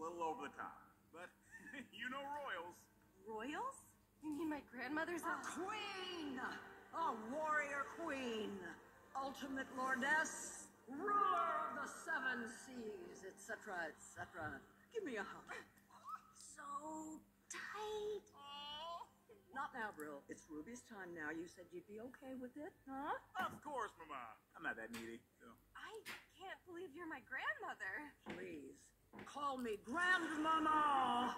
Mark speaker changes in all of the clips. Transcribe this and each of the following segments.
Speaker 1: little over the top. But you know royals.
Speaker 2: Royals? You mean my grandmother's
Speaker 3: A queen! A warrior queen! Ultimate lordess! Ruler of the seven seas, etc., etc. Give me a hug.
Speaker 2: so tight.
Speaker 3: Not now, Brill. It's Ruby's time now. You said you'd be okay with it, huh?
Speaker 1: Of course, Mama. I'm not that needy. So.
Speaker 2: I can't believe you're my grandmother.
Speaker 3: Please, call me Grandmama!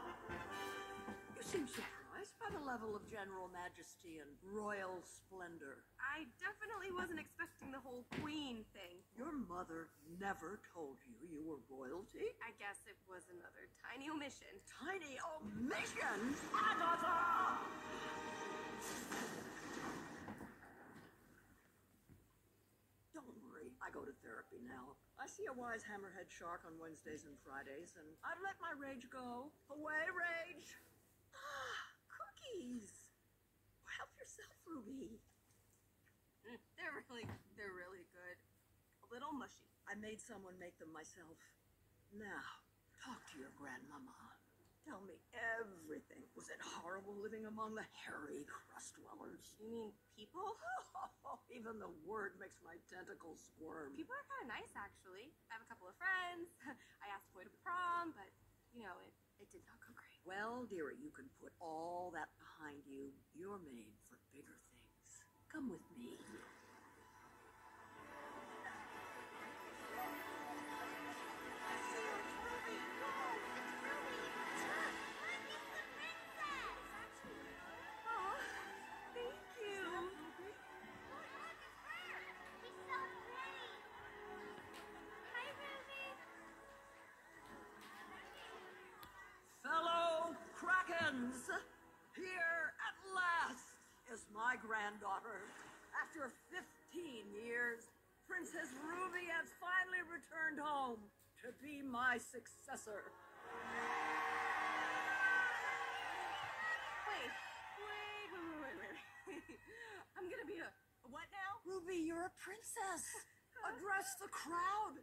Speaker 3: You seem surprised by the level of general majesty and royal splendor.
Speaker 2: I definitely wasn't expecting the whole queen thing.
Speaker 3: Your mother never told you you were royalty?
Speaker 2: I guess it was another tiny omission.
Speaker 3: Tiny omission? I go to therapy now. I see a wise hammerhead shark on Wednesdays and Fridays, and I let my rage go. Away, rage! Ah, cookies! Help yourself, Ruby.
Speaker 2: Mm, They're really, they're really good. A little mushy.
Speaker 3: I made someone make them myself. Now, talk to your grandmama. Tell me everything. Horrible living among the hairy crust dwellers?
Speaker 2: You mean people?
Speaker 3: Even the word makes my tentacles squirm.
Speaker 2: People are kind of nice, actually. I have a couple of friends. I asked Boy to prom, but you know, it, it did not go great.
Speaker 3: Well, dearie, you can put all that behind you. You're made for bigger things. Come with me. After 15 years, Princess Ruby has finally returned home to be my successor.
Speaker 2: Wait, wait, wait, wait, wait, wait. I'm gonna be a, a what now?
Speaker 3: Ruby, you're a princess. Address the crowd.